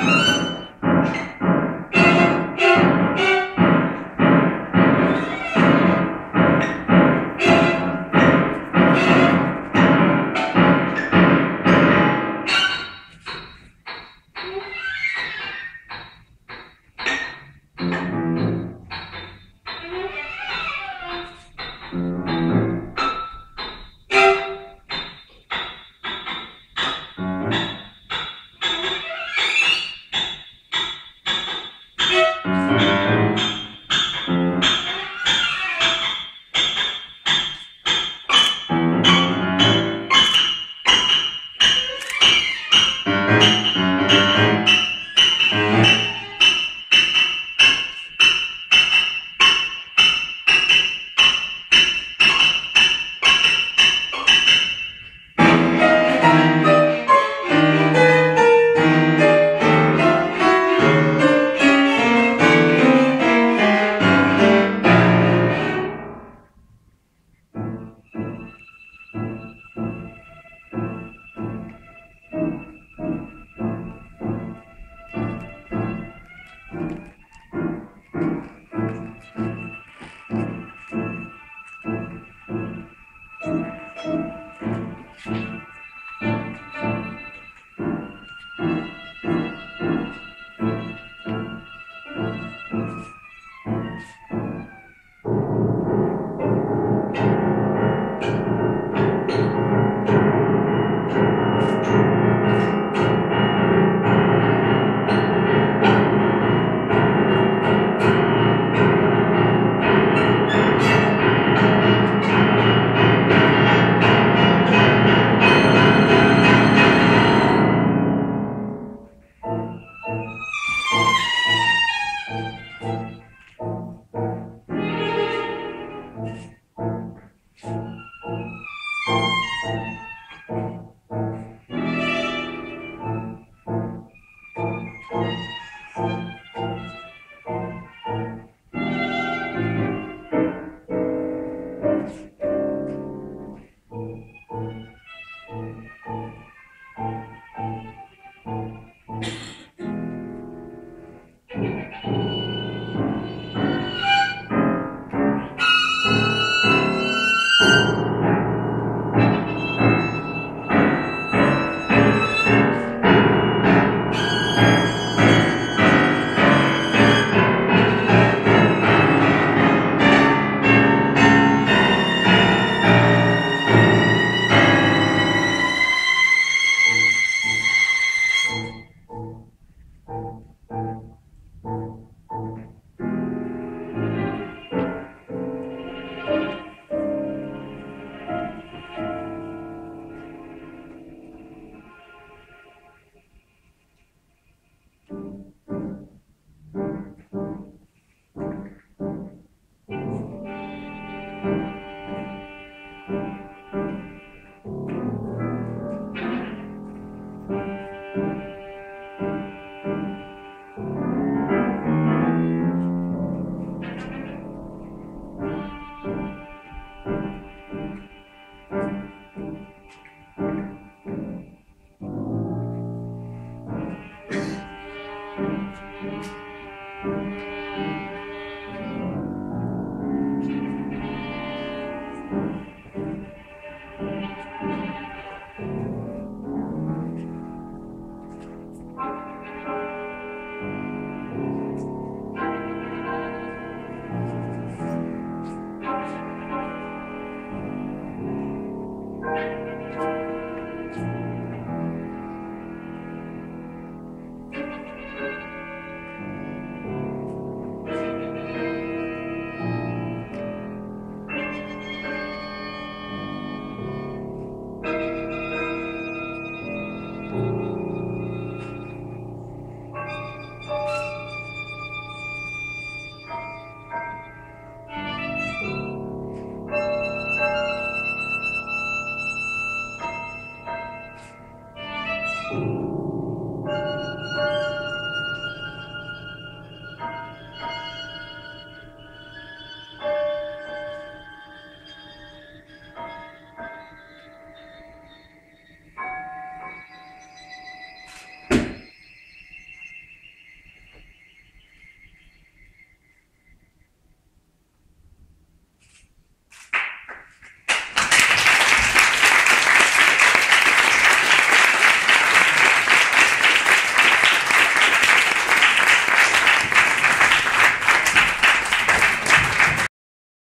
you